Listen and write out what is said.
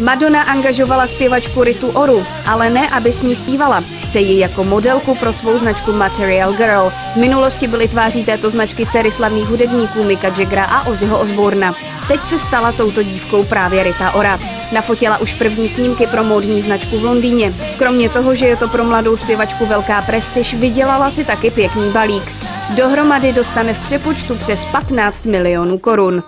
Madonna angažovala zpěvačku Ritu Oru, ale ne, aby s ní zpívala. Chce ji jako modelku pro svou značku Material Girl. V minulosti byly tváří této značky dcery slavných hudebníků Mika Jaggera a Ozzyho Osbourna. Teď se stala touto dívkou právě Rita Ora. Nafotila už první snímky pro módní značku v Londýně. Kromě toho, že je to pro mladou zpěvačku velká prestiž, vydělala si taky pěkný balík. Dohromady dostane v přepočtu přes 15 milionů korun.